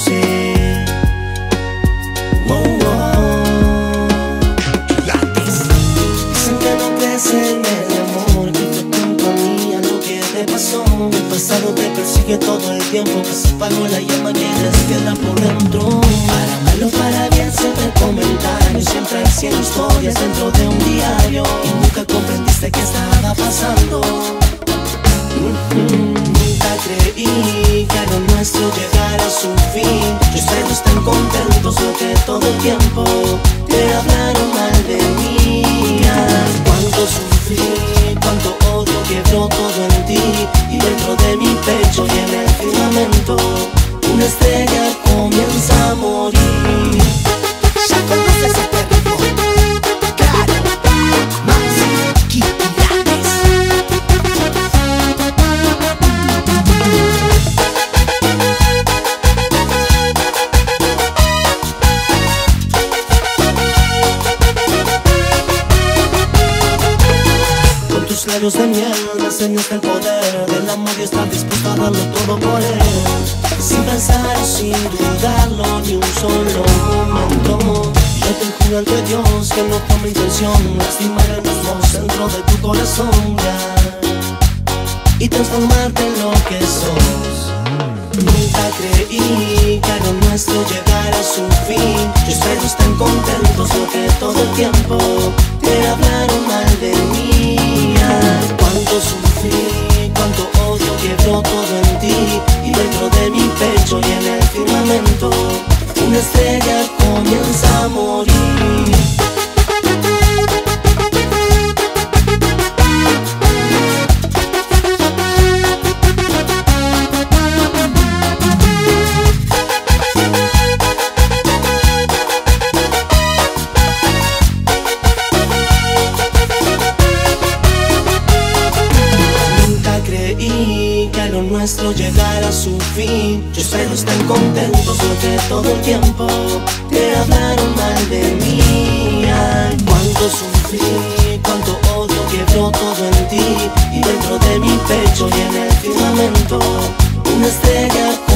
sé. Wow, wow. Dicen que no crees en el amor, que tu compañía, lo que te pasó. El pasado te persigue todo el tiempo, que se la llama que despierta por dentro. Para malo, para bien, siempre comentarios, siempre hay 100 historias dentro de un diario. Y nunca comprendiste qué estaba pasando. Su fin. Y ustedes están contentos lo que todo el tiempo Te hablaron mal de mí. Cuánto sufrí, cuánto odio quebró todo en ti. Y dentro de mi pecho y en el firmamento Una estrella labios de miel me enseñaste el poder Del amor y estar dispuesto a darlo todo por él. Sin pensar sin dudarlo ni un solo momento. Yo te juro ante Dios que no fue mi intención Lastimar el mismo centro de tu corazón ya. Y transformarte en lo que sos. Nunca creí que lo nuestro llegara a su fin. Yo espero estén contentos lo que todo el tiempo Te hablaron mal Y dentro de mi pecho y en el firmamento Una estrella comienza llegar a su fin. Yo espero estar están contentos porque todo el tiempo Te hablaron mal de mí. Ay, cuánto sufrí, cuánto odio quebró todo en ti. Y dentro de mi pecho y en el firmamento Una estrella